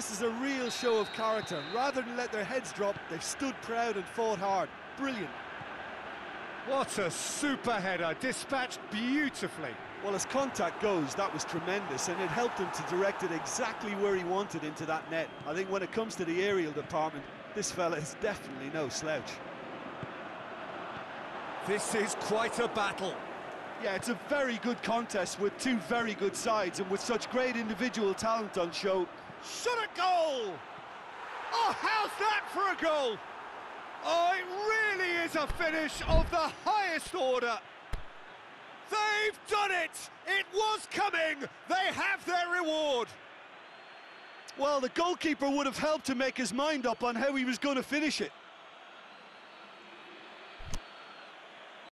This is a real show of character. Rather than let their heads drop, they've stood proud and fought hard. Brilliant. What a super header, dispatched beautifully. Well, as contact goes, that was tremendous, and it helped him to direct it exactly where he wanted into that net. I think when it comes to the aerial department, this fella is definitely no slouch. This is quite a battle. Yeah, it's a very good contest with two very good sides, and with such great individual talent on show. Shot a goal! Oh, how's that for a goal? Oh, it really is a finish of the highest order. They've done it! It was coming! They have their reward! Well, the goalkeeper would have helped to make his mind up on how he was going to finish it.